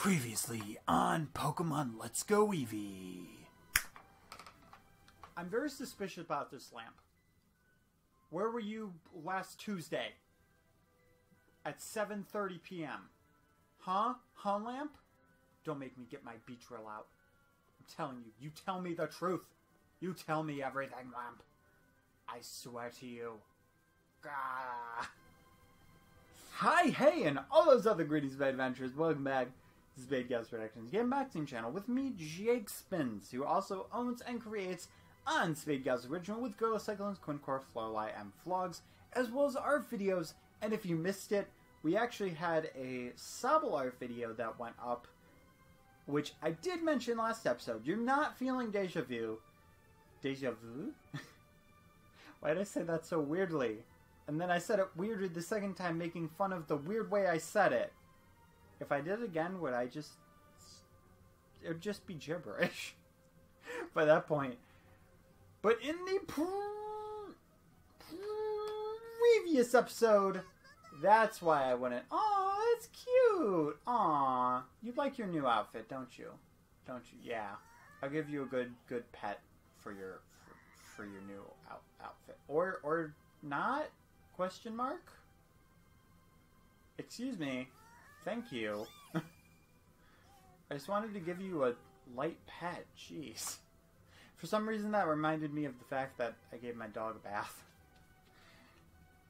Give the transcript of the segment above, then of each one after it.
Previously on Pokemon Let's Go Eevee. I'm very suspicious about this lamp. Where were you last Tuesday? At 7:30 p.m. Huh? Huh, lamp? Don't make me get my drill out. I'm telling you, you tell me the truth. You tell me everything, lamp. I swear to you. Gah. Hi, hey, and all those other greedy spy adventures. Welcome back this is Productions Game Boxing Channel with me, Jake Spins, who also owns and creates on Spade Original with Gorilla Cyclones, Quincore, Florlai, and Vlogs, as well as art videos. And if you missed it, we actually had a Sobble art video that went up, which I did mention last episode. You're not feeling deja vu. Deja vu? Why did I say that so weirdly? And then I said it weirdly the second time, making fun of the weird way I said it. If I did it again, would I just. It would just be gibberish by that point. But in the pre- previous episode, that's why I wouldn't. Oh, that's cute. Aw, you like your new outfit, don't you? Don't you? Yeah, I'll give you a good good pet for your for, for your new out, outfit, or or not? Question mark. Excuse me. Thank you. I just wanted to give you a light pet. Jeez. For some reason, that reminded me of the fact that I gave my dog a bath.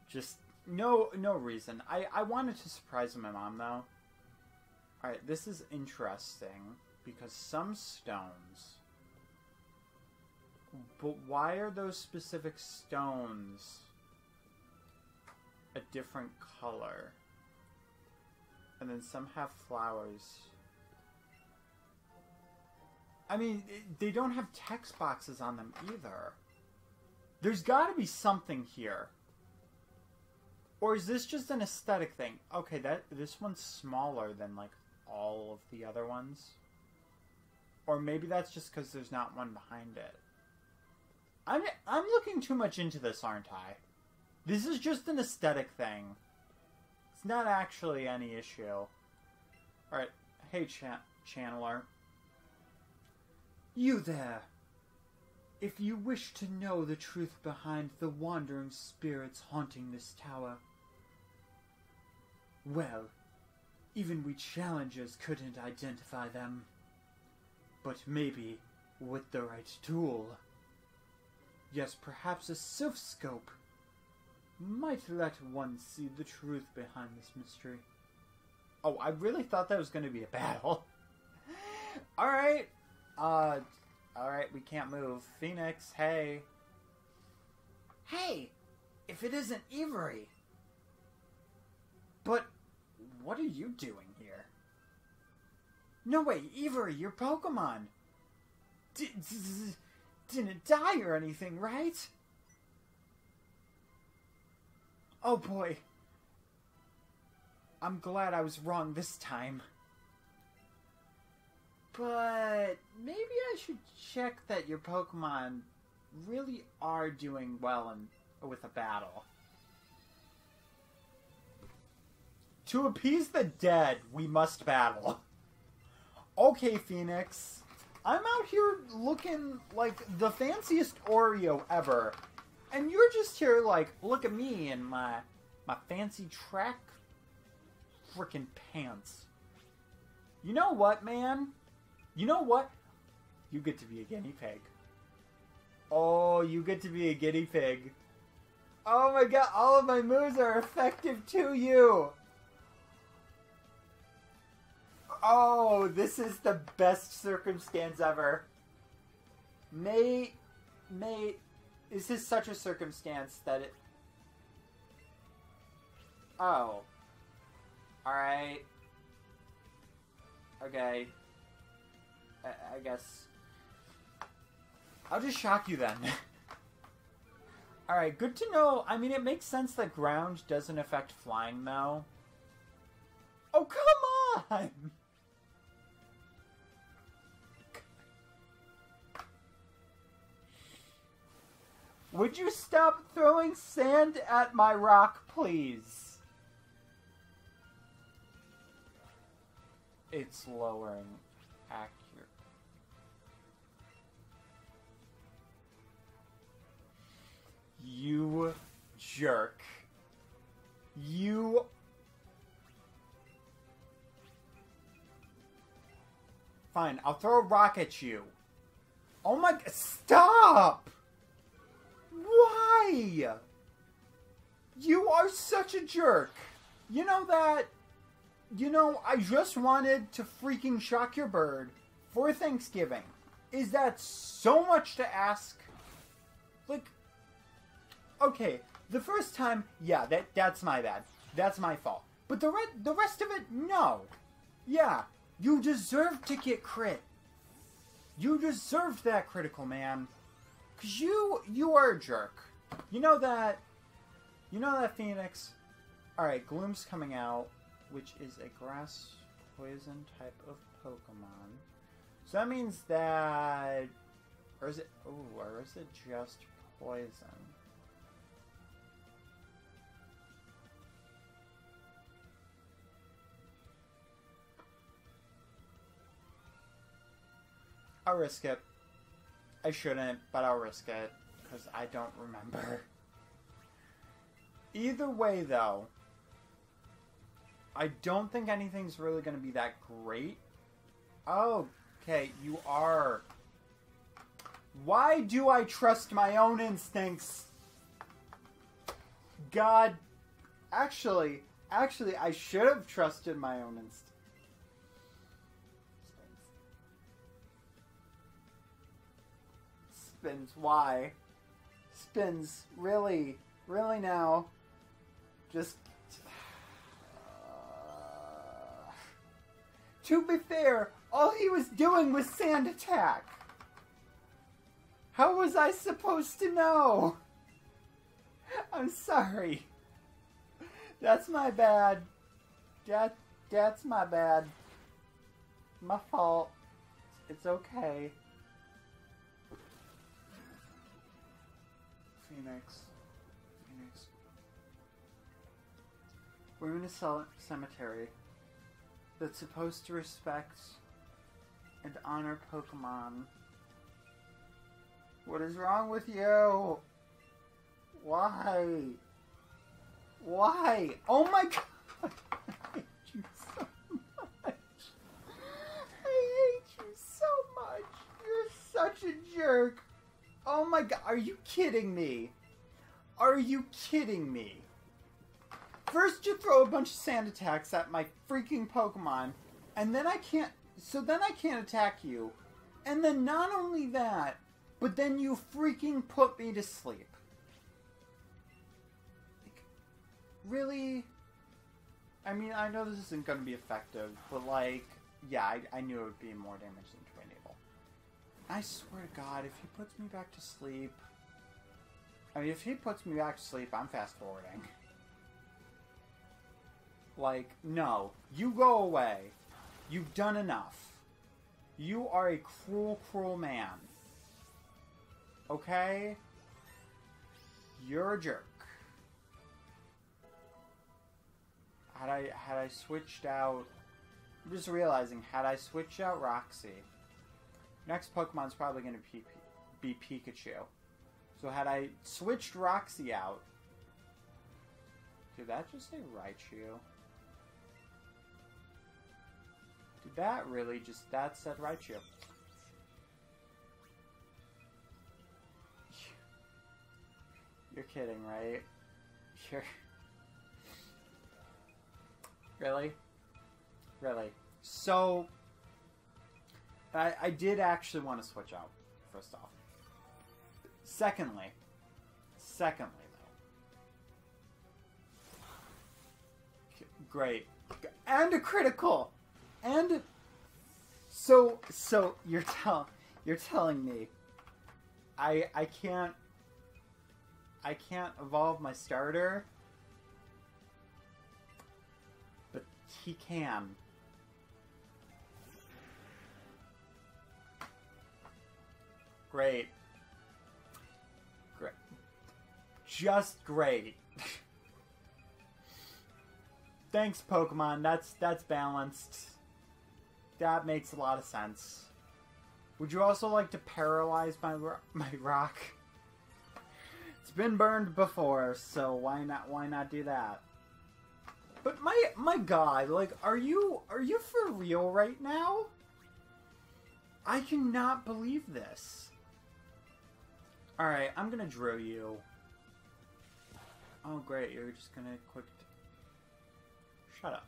Just no no reason. I, I wanted to surprise my mom though. Alright, this is interesting because some stones. But why are those specific stones a different color? And then some have flowers. I mean, they don't have text boxes on them either. There's got to be something here. Or is this just an aesthetic thing? Okay, that this one's smaller than like all of the other ones. Or maybe that's just because there's not one behind it. I'm I'm looking too much into this, aren't I? This is just an aesthetic thing. It's not actually any issue. Alright, hey cha Channeler. You there! If you wish to know the truth behind the wandering spirits haunting this tower, well, even we challengers couldn't identify them. But maybe with the right tool. Yes, perhaps a Silph Scope might let one see the truth behind this mystery. Oh, I really thought that was going to be a battle. all right. Uh, all right, we can't move. Phoenix, hey. Hey, if it isn't Ivory. But what are you doing here? No way, Ivory, your Pokemon. D- d- didn't die or anything, right? Oh boy. I'm glad I was wrong this time. But maybe I should check that your Pokemon really are doing well in, with a battle. To appease the dead, we must battle. Okay, Phoenix. I'm out here looking like the fanciest Oreo ever. And you're just here like, look at me in my my fancy track freaking pants. You know what, man? You know what? You get to be a guinea pig. Oh, you get to be a guinea pig. Oh my god, all of my moves are effective to you. Oh, this is the best circumstance ever. Mate, mate, this is such a circumstance that it. Oh. Alright. Okay. I, I guess. I'll just shock you then. Alright, good to know. I mean, it makes sense that ground doesn't affect flying, though. Oh, come on! Would you stop throwing sand at my rock, please? it's lowering accurate. You jerk. You. Fine, I'll throw a rock at you. Oh my. Stop! Why? You are such a jerk. You know that. You know, I just wanted to freaking shock your bird for Thanksgiving. Is that so much to ask? Like, okay, the first time, yeah, that that's my bad. That's my fault. But the re- the rest of it, no. Yeah, you deserve to get crit. You deserved that critical, man. Cause you you are a jerk. You know that. You know that Phoenix. All right, Gloom's coming out, which is a grass poison type of Pokemon. So that means that, or is it? Oh, or is it just poison? I'll risk it. I shouldn't, but I'll risk it because I don't remember. Either way, though, I don't think anything's really going to be that great. Oh, okay, you are. Why do I trust my own instincts? God, actually, actually, I should have trusted my own instincts. Spins. Why? Really? Really now? Just. To be fair, all he was doing was sand attack. How was I supposed to know? I'm sorry. That's my bad. That that's my bad. My fault. It's okay. Phoenix. Phoenix. We're in a cemetery that's supposed to respect and honor Pokemon. What is wrong with you? Why? Why? Oh my god! I hate you so much. I hate you so much. You're such a jerk. Oh my god, are you kidding me? Are you kidding me? First you throw a bunch of sand attacks at my freaking Pokemon, and then I can't so then I can't attack you. And then not only that, but then you freaking put me to sleep. Like, really? I mean, I know this isn't going to be effective, but like, yeah, I, I knew it would be more damage than. I swear to God, if he puts me back to sleep, I mean, if he puts me back to sleep, I'm fast forwarding. Like, no, you go away. You've done enough. You are a cruel, cruel man. Okay? You're a jerk. Had I had I switched out I'm just realizing, had I switched out Roxy, next Pokemon's probably gonna be, be Pikachu. So had I switched Roxy out did that just say Raichu? Did that really just that said Raichu? You're kidding, right? You're Really? Really? So I, I did actually want to switch out, first off. Secondly, secondly though. Great. And a critical! And so so you're tell you're telling me I I can't I can't evolve my starter but he can. Great. Great. Just great. Thanks, Pokemon. That's that's balanced. that makes a lot of sense. Would you also like to paralyze my ro- my rock? It's been burned before, so why not why not do that? But my my god, like are you are you for real right now? I cannot believe this. Alright, I'm gonna drill you. Oh great, you're just gonna quick Shut up.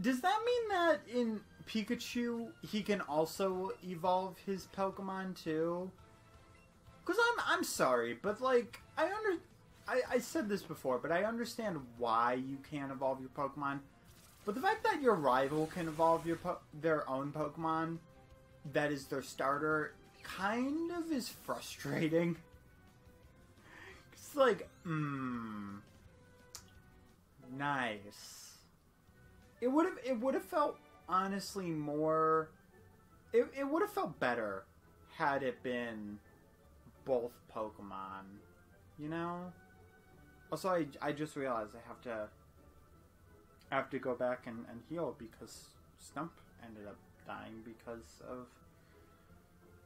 Does that mean that in Pikachu he can also evolve his Pokemon too? Cause I'm I'm sorry, but like I under I, I said this before, but I understand why you can't evolve your Pokemon. But the fact that your rival can evolve your their own Pokemon, that is their starter, kind of is frustrating. It's like, hmm, nice. It would have it would have felt honestly more. It it would have felt better had it been both Pokemon, you know. Also, I, I just realized I have to I have to go back and, and heal because Stump ended up dying because of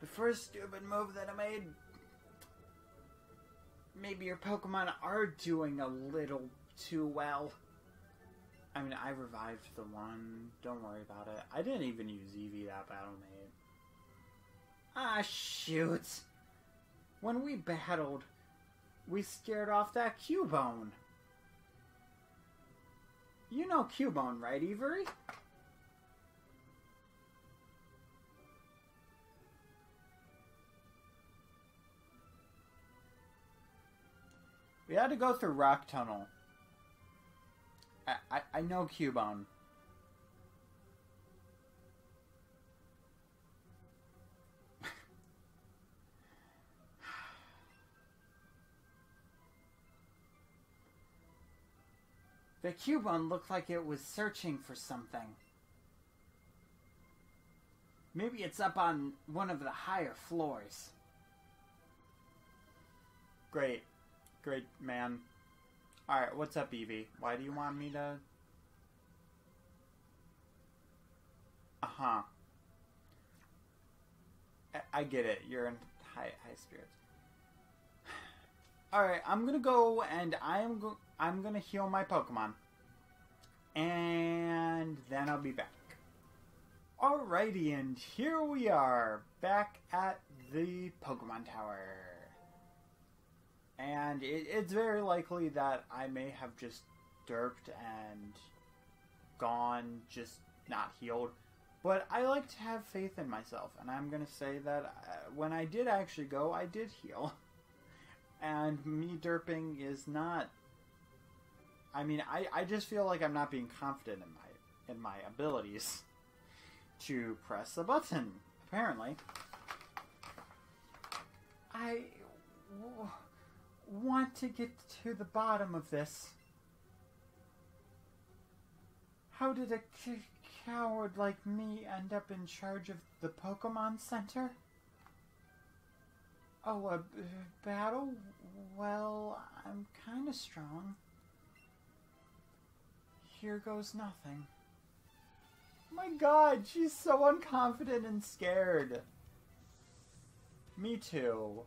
the first stupid move that I made. Maybe your Pokemon are doing a little too well. I mean, I revived the one. Don't worry about it. I didn't even use Eevee that battle made. Ah, shoot. When we battled, we scared off that Cubone. You know Cubone, right, Avery? We had to go through Rock Tunnel. I, I, I know Cubone. The Cubone looked like it was searching for something. Maybe it's up on one of the higher floors. Great. Great, man. Alright, what's up, Evie? Why do you want me to... Uh-huh. I, I get it. You're in high, high spirits. Alright, I'm gonna go and I am go- I'm gonna heal my Pokemon. And then I'll be back. Alrighty, and here we are, back at the Pokemon Tower. And it, it's very likely that I may have just derped and gone, just not healed. But I like to have faith in myself, and I'm gonna say that uh, when I did actually go, I did heal. And me derping is not I mean, I, I just feel like I'm not being confident in my in my abilities to press a button. Apparently, I want to get to the bottom of this. How did a coward like me end up in charge of the Pokemon Center? Oh, a battle? Well, I'm kind of strong. Here goes nothing. My god, she's so unconfident and scared. Me too.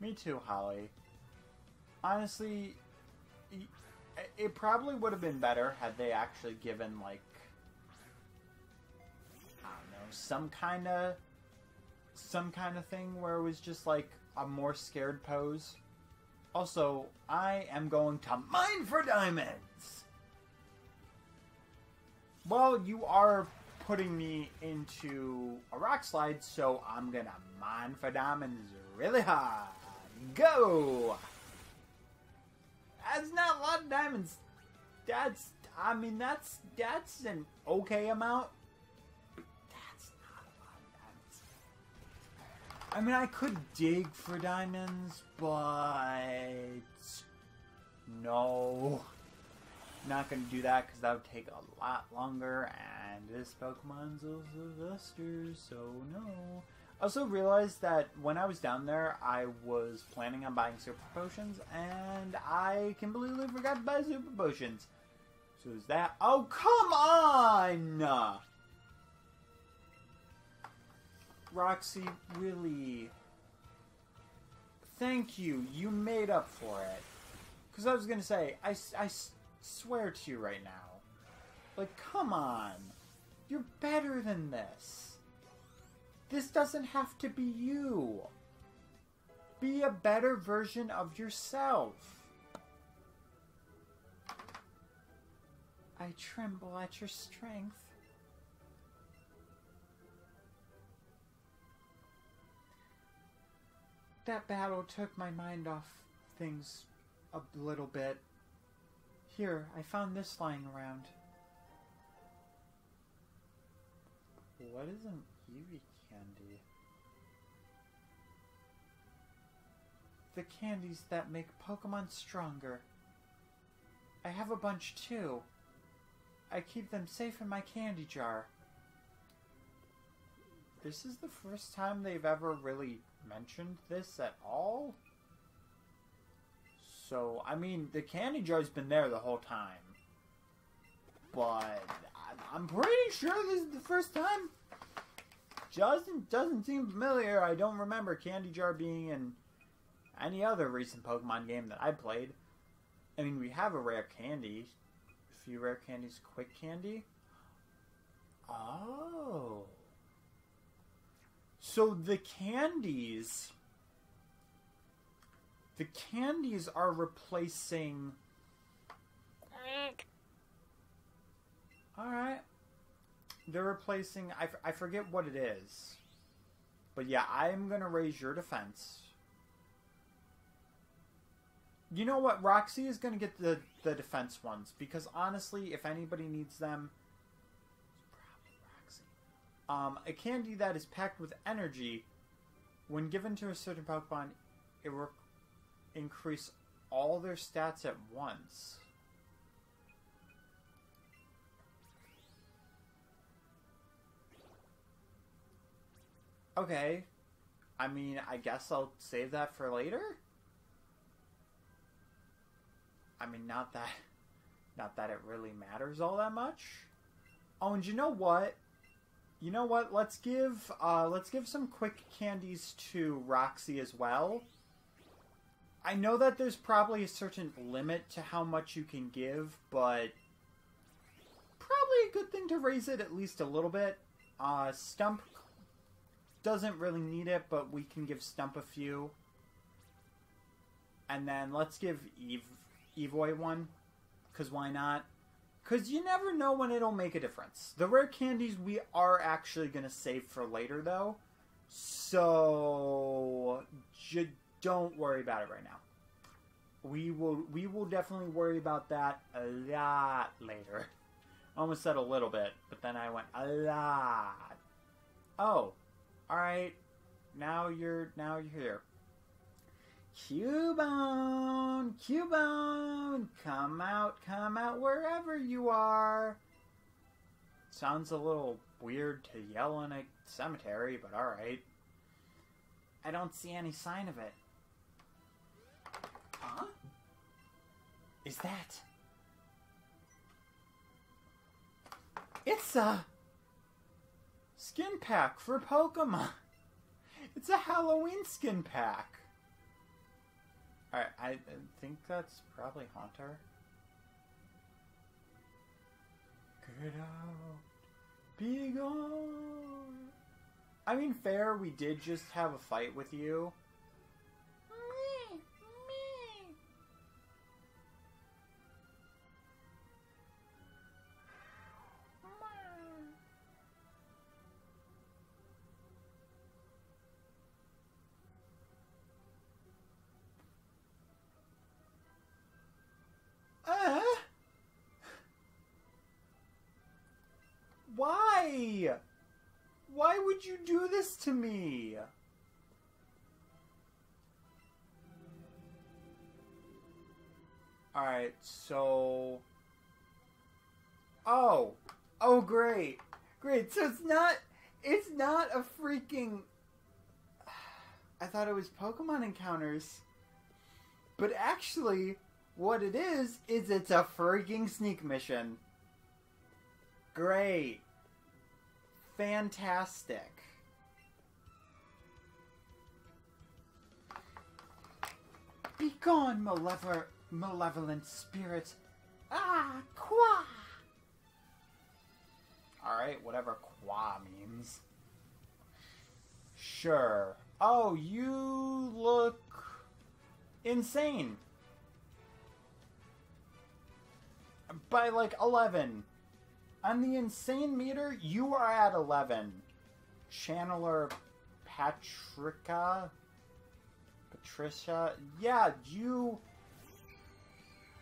Me too, Holly. Honestly, it probably would have been better had they actually given, like, I don't know, some kind of, some kind of thing where it was just, like, a more scared pose. Also, I am going to mine for diamonds! Well, you are putting me into a rock slide, so I'm gonna mine for diamonds really hard. Go! That's not a lot of diamonds. That's, I mean, that's, that's an okay amount. That's not a lot of diamonds. I mean, I could dig for diamonds, but no. Not gonna do that because that would take a lot longer, and this Pokemon's a Sylvester, so no. I also realized that when I was down there, I was planning on buying super potions, and I completely forgot to buy super potions. So is that? Oh, come on! Roxy, really? Thank you. You made up for it. Because I was going to say, I, I swear to you right now. Like, come on. You're better than this. This doesn't have to be you. Be a better version of yourself. I tremble at your strength. That battle took my mind off things a little bit. Here, I found this lying around. What is an Eevee candy? The candies that make Pokemon stronger. I have a bunch too. I keep them safe in my candy jar. This is the first time they've ever really mentioned this at all? So, I mean, the candy jar's been there the whole time. But I'm pretty sure this is the first time. Doesn't doesn't seem familiar. I don't remember Candy Jar being in any other recent Pokemon game that I played. I mean, we have a rare candy, a few rare candies, quick candy. Oh. So the candies the candies are replacing Alright. They're replacing I, I forget what it is. But yeah, I'm to raise your defense. You know what? Roxy is to get the, the defense ones because honestly, if anybody needs them, um, a candy that is packed with energy, when given to a certain Pokemon, it will increase all their stats at once. Okay. I mean, I guess I'll save that for later. I mean, not that not that it really matters all that much. Oh, and you know what? You know what? Let's give uh, let's give some quick candies to Roxy as well. I know that there's probably a certain limit to how much you can give, but probably a good thing to raise it at least a little bit. Uh, Stump doesn't really need it, but we can give Stump a few. And then let's give Eve Evoy one, because why not? Because you never know when it'll make a difference. The rare candies we are actually going to save for later, though. So, don't worry about it right now. We will we will definitely worry about that a lot later. I almost said a little bit, but then I went a lot. Oh, all right. Now you're now you're here. Cubone, Cubone, come out, come out wherever you are. Sounds a little weird to yell in a cemetery, but alright. I don't see any sign of it. Huh? Is that... It's a... Skin pack for Pokemon. It's a Halloween skin pack. Alright, I think that's probably Haunter. Get out. Be gone. I mean, fair, we did just have a fight with you. Would you do this to me? Alright, so... Oh! Oh, great! Great, so it's not... It's not a freaking... I thought it was Pokemon encounters. But actually, What it is, is it's a freaking sneak mission. Great. Fantastic. Begone, malevolent, malevolent spirit. Ah, qua! Alright, whatever qua means. Sure. Oh, you look insane. By like 11. On the insane meter, you are at 11. Channeler Patrica? Patricia? Yeah, you.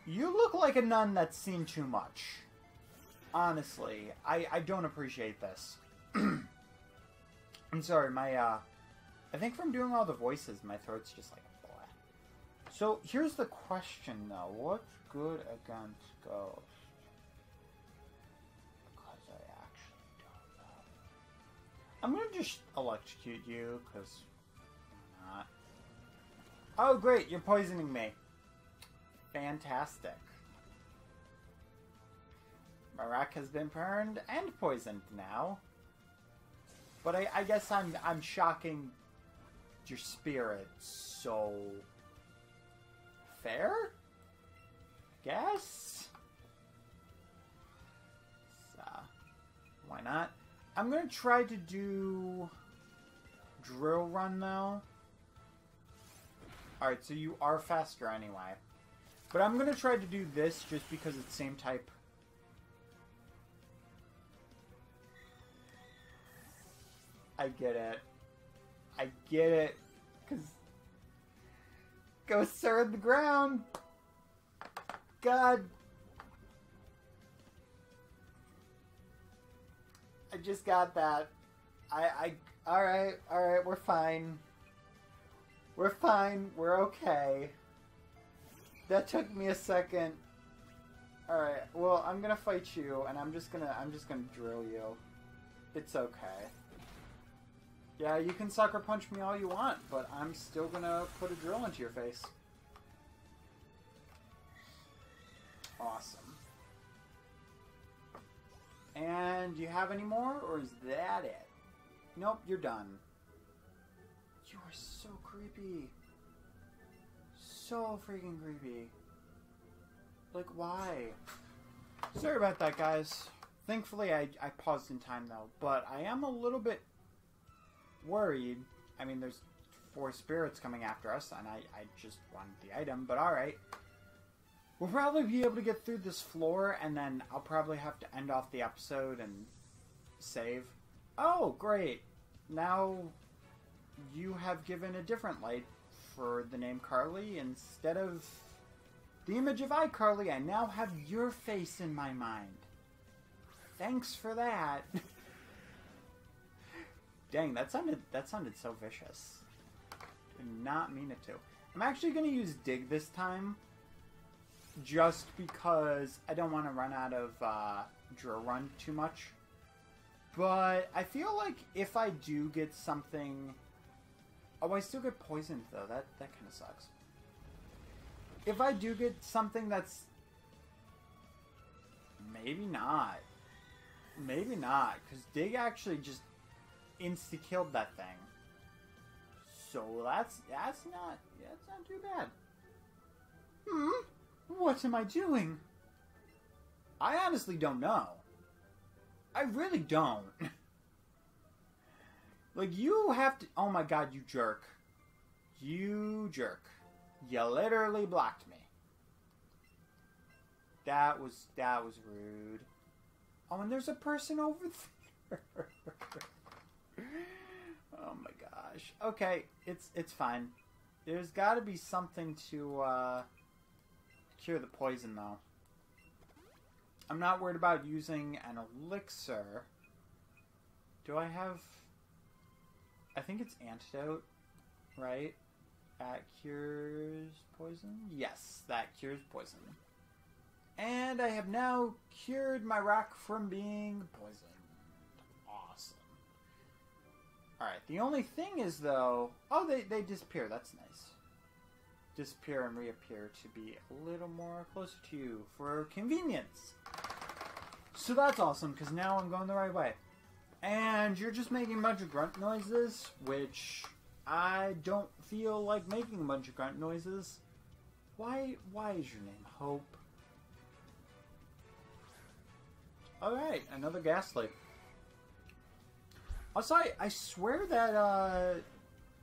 You look like a nun that's seen too much. Honestly, I, I don't appreciate this. I'm sorry, my, uh. I think from doing all the voices, my throat's just like blah. So here's the question though: What's good against ghosts? I'm gonna just electrocute you, because not. Oh great, you're poisoning me. Fantastic. My rack has been burned and poisoned now. But I, I guess I'm I'm shocking your spirit, so fair? Guess? So, why not? I'm gonna try to do drill run now. Alright, so you are faster anyway. But I'm gonna try to do this just because it's same type. I get it. I get it. Because are in the ground. God. I just got that. I, I, alright, alright, we're fine. We're fine, we're okay. That took me a second. Alright, well, I'm gonna fight you, and I'm just gonna, I'm just gonna drill you. It's okay. Yeah, you can sucker punch me all you want, but I'm still gonna put a drill into your face. Awesome. And do you have any more, or is that it? Nope, you're done. You are so creepy. So freaking creepy. Like, why? Sorry about that, guys. Thankfully, I, I paused in time, though. But I am a little bit worried. I mean, there's four spirits coming after us, and I, I just wanted the item, but alright. We'll probably be able to get through this floor, and then I'll probably have to end off the episode and save. Oh, great. Now you have given a different light for the name Carly. Instead of the image of iCarly, I now have your face in my mind. Thanks for that. Dang, that sounded that sounded so vicious. Did not mean it to. I'm actually going to use dig this time, just because I don't want to run out of uh, drill run too much. But I feel like if I do get something, oh, I still get poisoned though. That that kind of sucks. If I do get something that's maybe not, maybe not, because dig actually just insta killed that thing. So that's that's not that's not too bad. Hmm? What am I doing? I honestly don't know. I really don't. like you have to Oh my god, you jerk. You jerk. You literally blocked me. That was that was rude. Oh, and there's a person over there. oh my gosh. Okay, it's it's fine. There's got to be something to uh, cure the poison, though. I'm not worried about using an elixir. Do I have... I think it's antidote, right? That cures poison? Yes, that cures poison. And I have now cured my rock from being poisoned. Awesome. Alright, the only thing is, though... Oh, they, they disappear. That's nice. Disappear and reappear to be a little more closer to you for convenience. So that's awesome because now I'm going the right way. And you're just making a bunch of grunt noises, which I don't feel like making a bunch of grunt noises. Why why is your name Hope? Alright, another gas leak. Also, I, I swear that uh,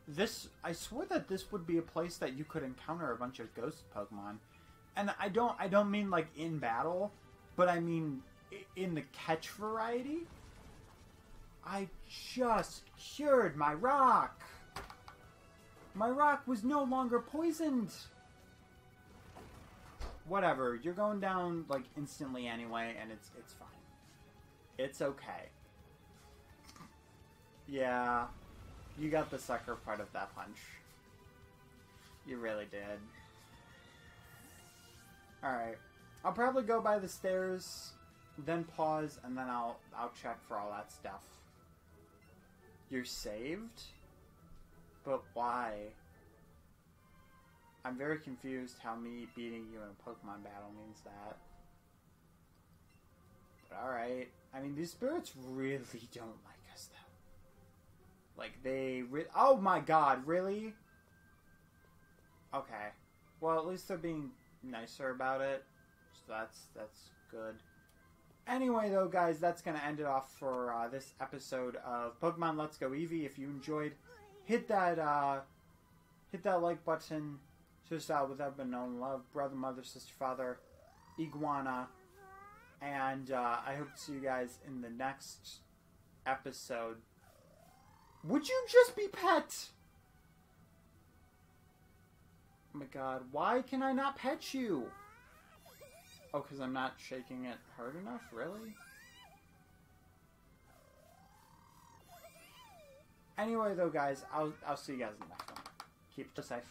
this I swear that this would be a place that you could encounter a bunch of ghost Pokemon, and I don't I don't mean like in battle, but I mean in the catch variety. I just cured my rock. My rock was no longer poisoned. Whatever, you're going down like instantly anyway, and it's it's fine. It's okay. Yeah, you got the sucker part of that punch. You really did. Alright. I'll probably go by the stairs, then pause, and then I'll I'll check for all that stuff. You're saved? But why? I'm very confused how me beating you in a Pokemon battle means that. But alright. I mean, these spirits really don't like. Like, they... Re- oh my god, really? Okay. Well, at least they're being nicer about it. So that's, that's good. Anyway, though, guys, that's going to end it off for uh, this episode of Pokemon Let's Go Eevee. If you enjoyed, hit that uh, hit that like button. Just out with everyone known love, brother, mother, sister, father, iguana, and uh, I hope to see you guys in the next episode. Would you just be pet? Oh my god, why can I not pet you? Oh, because I'm not shaking it hard enough? Really? Anyway, though, guys, I'll, I'll see you guys in the next one. Keep it safe.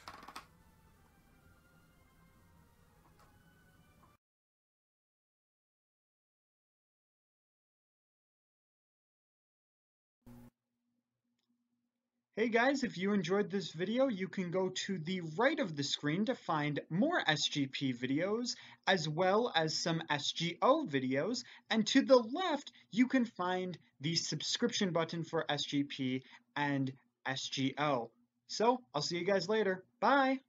Hey guys, if you enjoyed this video, you can go to the right of the screen to find more SGP videos, as well as some SGO videos, and to the left, you can find the subscription button for SGP and SGO. So, I'll see you guys later. Bye!